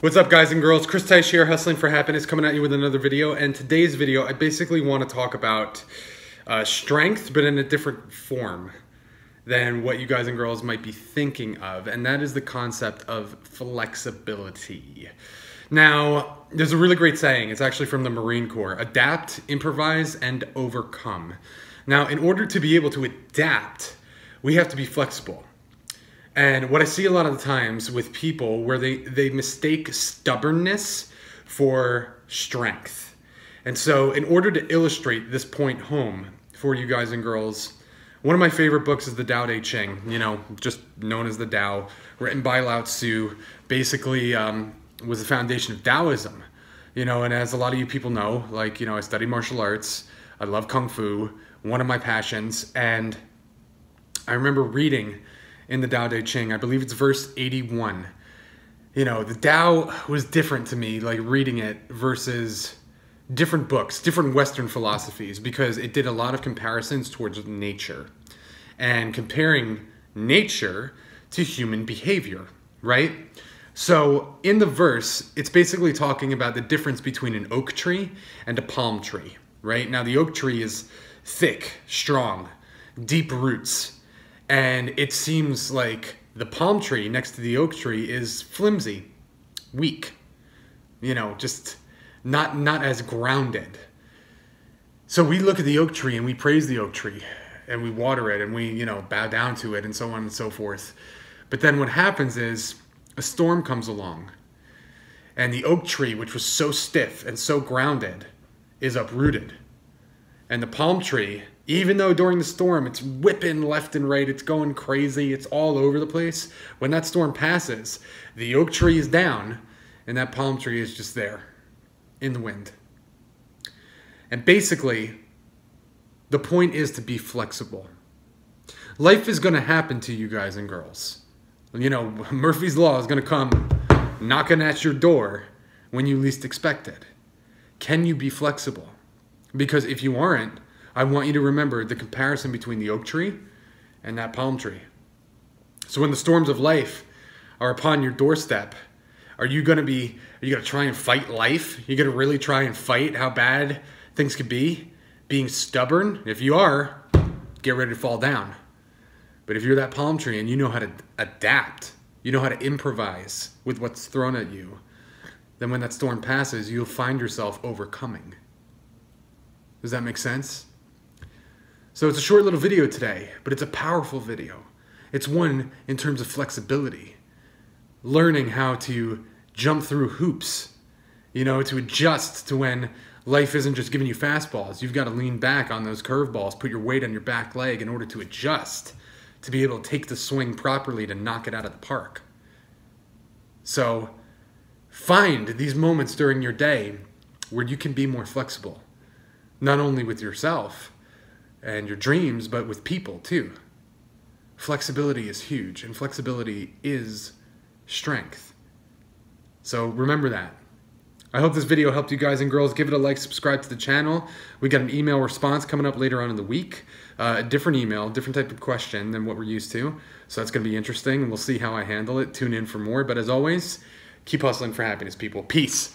What's up guys and girls? Chris Teutsch here, Hustling for Happiness, coming at you with another video. And today's video, I basically want to talk about uh, strength, but in a different form than what you guys and girls might be thinking of. And that is the concept of flexibility. Now, there's a really great saying. It's actually from the Marine Corps. Adapt, improvise, and overcome. Now, in order to be able to adapt, we have to be flexible. And what I see a lot of the times with people where they, they mistake stubbornness for strength. And so, in order to illustrate this point home for you guys and girls, one of my favorite books is the Tao Te Ching, you know, just known as the Tao, written by Lao Tzu, basically um, was the foundation of Taoism. You know, and as a lot of you people know, like, you know, I study martial arts, I love Kung Fu, one of my passions, and I remember reading in the Tao Te Ching. I believe it's verse 81. You know, the Tao was different to me, like reading it versus different books, different Western philosophies, because it did a lot of comparisons towards nature and comparing nature to human behavior, right? So in the verse, it's basically talking about the difference between an oak tree and a palm tree, right? Now, the oak tree is thick, strong, deep roots and it seems like the palm tree next to the oak tree is flimsy, weak, you know, just not not as grounded. So we look at the oak tree and we praise the oak tree and we water it and we, you know, bow down to it and so on and so forth. But then what happens is a storm comes along and the oak tree, which was so stiff and so grounded, is uprooted. And the palm tree even though during the storm it's whipping left and right, it's going crazy, it's all over the place. When that storm passes, the oak tree is down and that palm tree is just there in the wind. And basically, the point is to be flexible. Life is going to happen to you guys and girls. You know, Murphy's Law is going to come knocking at your door when you least expect it. Can you be flexible? Because if you aren't, I want you to remember the comparison between the oak tree and that palm tree. So when the storms of life are upon your doorstep, are you going to be, are you going to try and fight life? Are you going to really try and fight how bad things could be? Being stubborn? If you are, get ready to fall down. But if you're that palm tree and you know how to adapt, you know how to improvise with what's thrown at you, then when that storm passes, you'll find yourself overcoming. Does that make sense? So it's a short little video today, but it's a powerful video. It's one in terms of flexibility, learning how to jump through hoops, you know, to adjust to when life isn't just giving you fastballs. You've got to lean back on those curveballs, put your weight on your back leg in order to adjust, to be able to take the swing properly to knock it out of the park. So find these moments during your day where you can be more flexible, not only with yourself, and your dreams, but with people too. Flexibility is huge, and flexibility is strength. So remember that. I hope this video helped you guys and girls. Give it a like, subscribe to the channel. We got an email response coming up later on in the week. Uh, a different email, different type of question than what we're used to. So that's going to be interesting, and we'll see how I handle it. Tune in for more. But as always, keep hustling for happiness, people. Peace.